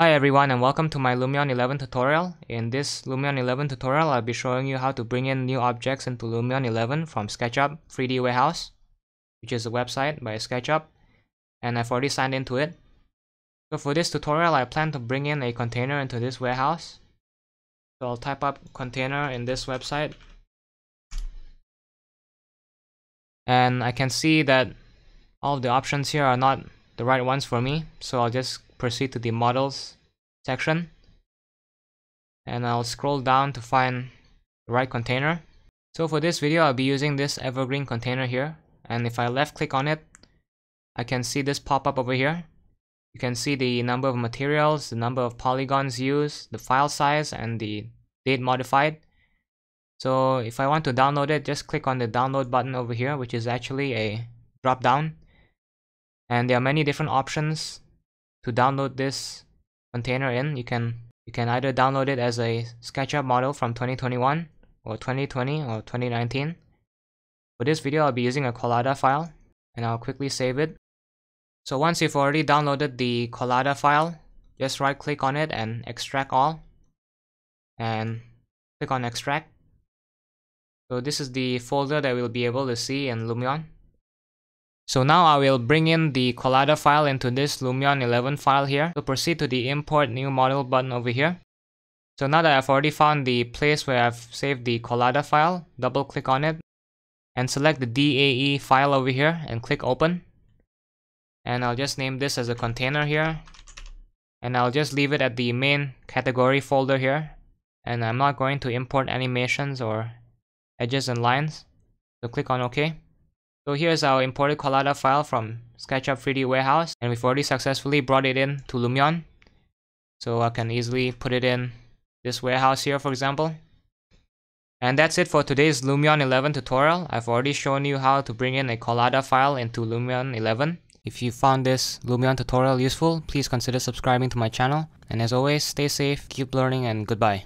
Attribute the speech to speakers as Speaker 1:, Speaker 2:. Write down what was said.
Speaker 1: Hi everyone and welcome to my Lumion 11 tutorial. In this Lumion 11 tutorial, I'll be showing you how to bring in new objects into Lumion 11 from SketchUp 3D Warehouse, which is a website by SketchUp, and I've already signed into it. So for this tutorial, I plan to bring in a container into this warehouse. So I'll type up container in this website. And I can see that all the options here are not the right ones for me. So I'll just proceed to the models section. And I'll scroll down to find the right container. So for this video, I'll be using this evergreen container here. And if I left click on it, I can see this pop up over here. You can see the number of materials, the number of polygons used, the file size, and the date modified. So if I want to download it, just click on the download button over here, which is actually a drop down. And there are many different options to download this container in. You can you can either download it as a SketchUp model from 2021 or 2020 or 2019. For this video, I'll be using a Collada file and I'll quickly save it. So once you've already downloaded the Collada file, just right click on it and extract all and click on extract. So this is the folder that we'll be able to see in Lumion. So now I will bring in the Collada file into this Lumion 11 file here. So proceed to the import new model button over here. So now that I've already found the place where I've saved the Collada file, double click on it and select the DAE file over here and click open and I'll just name this as a container here and I'll just leave it at the main category folder here and I'm not going to import animations or edges and lines so click on OK so here's our imported Collada file from SketchUp 3D Warehouse and we've already successfully brought it in to Lumion so I can easily put it in this warehouse here for example and that's it for today's Lumion 11 tutorial. I've already shown you how to bring in a Collada file into Lumion 11 if you found this Lumion tutorial useful, please consider subscribing to my channel. And as always, stay safe, keep learning, and goodbye.